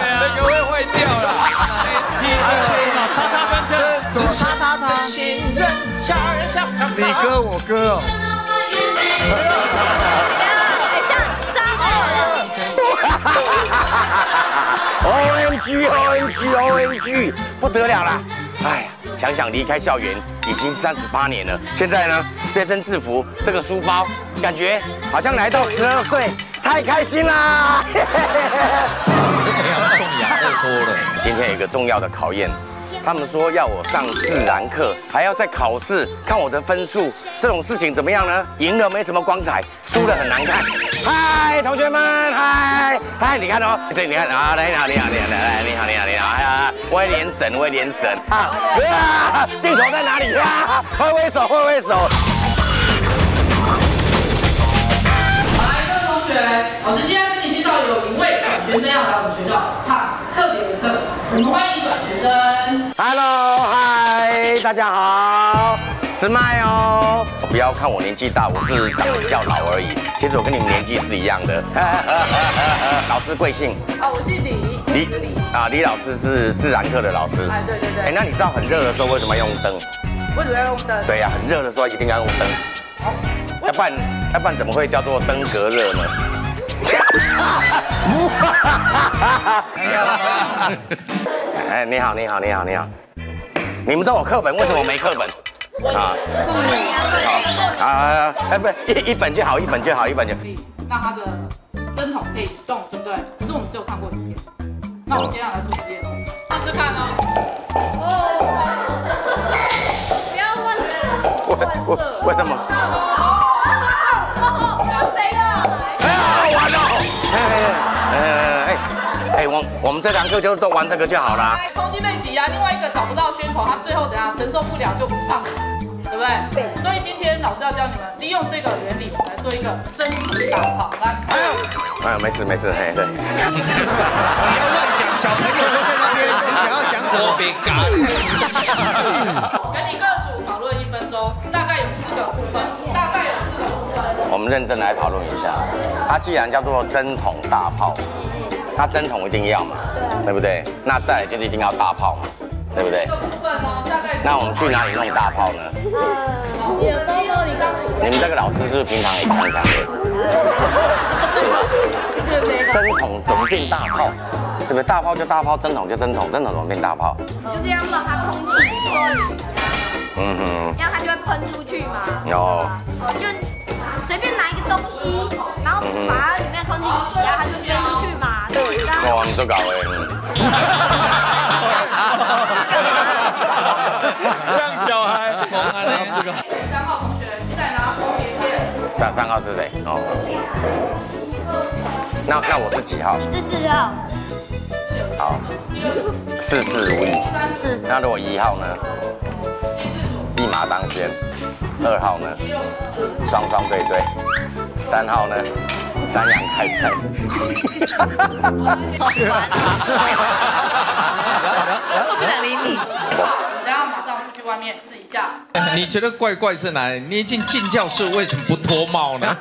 这个会坏掉了。叉叉分车，叉叉叉。你哥我哥哦。O M G O M G O M G，不得了。啦！哎呀，想想离开校园已经三十八年了，现在呢，这身制服，这个书包，感觉好像来到十二岁，太开心啦！送养太多了。今天有一个重要的考验，他们说要我上自然课，还要再考试，看我的分数，这种事情怎么样呢？赢了没什么光彩，输了很难看。嗨，同学们，嗨嗨，你看哦，对，你看啊，来，你好，你好，你好，来来，你好，你好，你好，哎呀，威廉神，威廉神啊！啊，镜头在哪里呀？挥挥手，挥挥手。来，各位同学，老师今天跟你介绍有一位转学生要来我们学校上特别的课，我们欢迎转学生。Hello，嗨，大家好，是麦哦。不要看我年纪大，我是长得比较老而已。其实我跟你们年纪是一样的。老师贵姓？啊，我姓李，李啊，李老师是自然课的老师。哎，对对对哎，那你知道很热的时候为什么要用灯？为什么要用灯？对呀、很热的时候一定要用灯，要不然要不然怎么会叫做登革热呢？哎，你好，你好，你好，你好，你们都有课本，为什么没课本？啊，送你啊，好啊，哎，不，一一本就好，一本就好，一本就。可以让它的针筒可以动，对不对？可是我们只有看过一片，那我们接下来做实验喽，试试看哦。哦，不要问，问为什么？我我们这堂课就都玩这个就好啦。来，空气被挤压，另外一个找不到宣口，他最后怎样承受不了就放，对不对？对。所以今天老师要教你们利用这个原理来做一个针筒大炮，来。哎，没事没事，嘿对。不要乱讲，小朋友都在那边，你想要讲什么？别搞。给你各组讨论一分钟，大概有四个部分，大概有四个部分。我们认真来讨论一下，它既然叫做针筒大炮，它针筒一定要嘛，对不对？那再来就是一定要大炮嘛，对不对那我们去哪里弄大炮呢？你的包呢？你刚你们这个老师是不是平常也常常的？是吗？针筒怎么变大炮？对不对？大炮就大炮，针筒就针筒，针筒怎么变大炮？就这样让它空气脱离，嗯哼，这样它就会喷出去嘛。哦，哦，就随便拿一个东西，然后把它这样哇，你都搞哎。像小孩。这个三号同学，现在拿红棉片。三三号是谁？哦，那那我是几号？你是四号，好，事事如意。那如果一号呢？一马当先。二号呢？双双对对。三号呢？三羊开开。我不想理你。等一下马上出去外面试一下。你觉得怪怪是哪里？你一进进教室为什么不脱帽呢？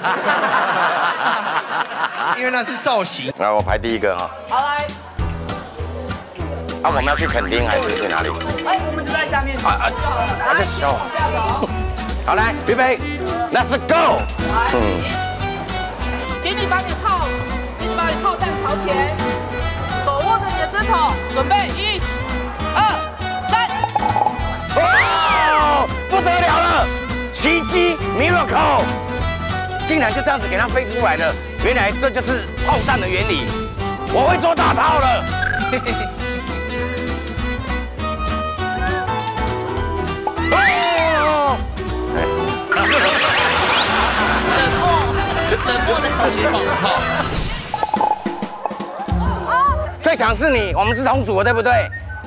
因为那是造型。来，我排第一个哈。好来，啊，我们要去垦丁还是去哪里？哎，我们就在下面就啊啊好了。啊这小往下走。好，来，预备，Let's go。来，嗯，请你把你炮，请你把你炮弹朝前，手握着你的针筒，准备一、二、三。哇，不得了了，奇迹 miracle，竟然就这样子给它飞出来了。原来这就是炮弹的原理，我会做大炮了。最强是你，我们是同组的，对不对？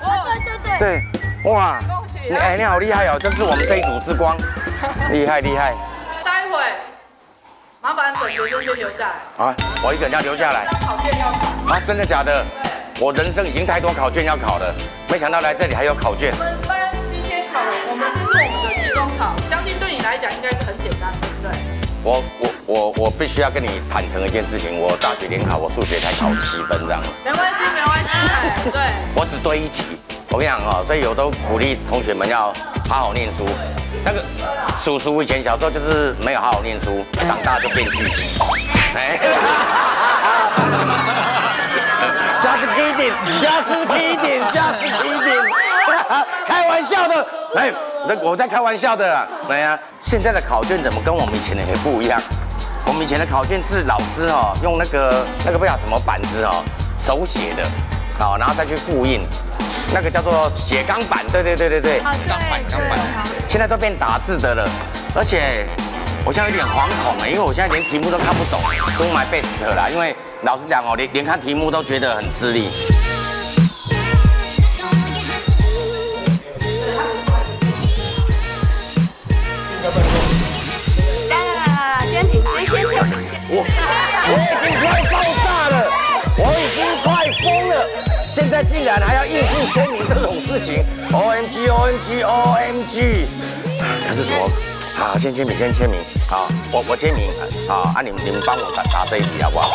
啊，对对对，对，哇，恭喜你哎，你好厉害哦，这是我们这一组之光，厉害厉害待会麻烦准学生先留下来，啊！我一个人要留下来考卷要考。啊，真的假的？我人生已经太多考卷要考了，没想到来这里还有考卷我。们班今天考，我们这是我们的期中考，相信对你来讲应该是很简单，对不对？我我我我必须要跟你坦诚一件事情，我大学联考我数学才考七分这样。没关系，没关系，对。我只对一题，我跟你讲哦，所以我都鼓励同学们要好好念书。那个叔叔以前小时候就是没有好好念书，长大就变巨星。哎，just kidding，just kidding，just kidding，开玩笑的，哎，那我在开玩笑的啦。哎呀，现在的考卷怎么跟我们以前的也不一样？我们以前的考卷是老师哦，用那个那个不知道什么板子哦，手写的，好，然后再去复印，那个叫做写钢板，对对对对对，钢板钢板。现在都变打字的了，而且我现在有点惶恐哎，因为我现在连题目都看不懂，都买 best 啦，因为老实讲哦，连连看题目都觉得很吃力。现在竟然还要应付签名这种事情，O M G O M G O M G，他是说，好，先签名，先签名，好，我我签名，好，啊，你们你们帮我打打这一笔好不好？